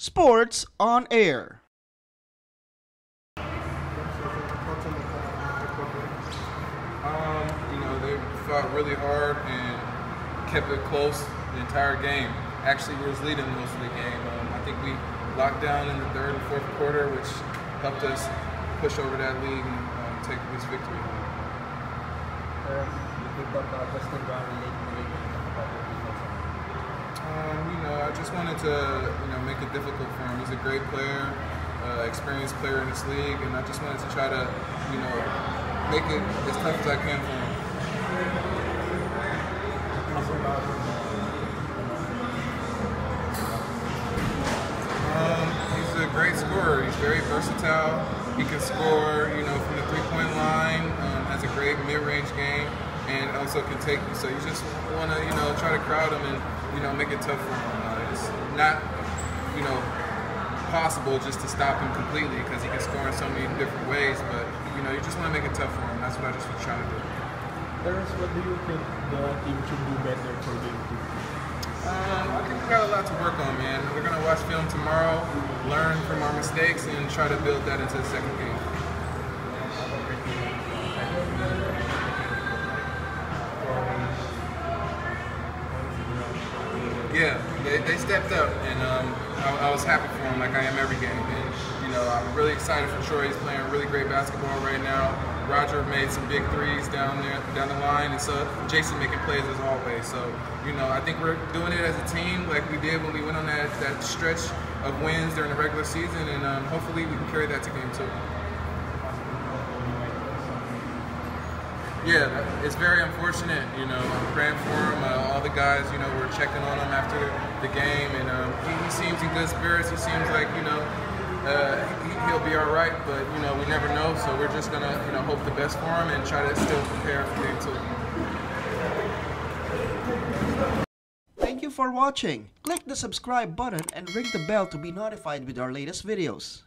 Sports on Air. Um, you know, they fought really hard and kept it close the entire game. Actually, we was leading most of the game. Um, I think we locked down in the third and fourth quarter, which helped us push over that lead and um, take this victory. Pero wanted to, you know, make it difficult for him. He's a great player, uh, experienced player in this league, and I just wanted to try to, you know, make it as tough as I can for him. Um, he's a great scorer. He's very versatile. He can score, you know, from the three-point line. Um, has a great mid-range game, and also can take. you. So you just want to, you know, try to crowd him and, you know, make it tough for him. It's not, you know, possible just to stop him completely because he can score in so many different ways. But you know, you just want to make it tough for him. That's what I just was trying to do. Terrence, what do you think the team should do better for game two? Um, I think we got a lot to work on, man. We're gonna watch film tomorrow, learn from our mistakes, and try to build that into the second game. Yeah, they, they stepped up, and um, I, I was happy for them, like I am every game. And you know, I'm really excited for Troy. He's playing really great basketball right now. Roger made some big threes down there, down the line, and so Jayson making plays as always. So you know, I think we're doing it as a team, like we did when we went on that that stretch of wins during the regular season, and um, hopefully we can carry that to game two. Yeah, it's very unfortunate. You know, I'm praying for him. Uh, all the guys, you know, were checking on him after the game, and um, he, he seems in good spirits. He seems like you know uh, he, he'll be all right. But you know, we never know. So we're just gonna you know hope the best for him and try to still prepare for game two. Thank you for watching. Click the subscribe button and ring the bell to be notified with our latest videos.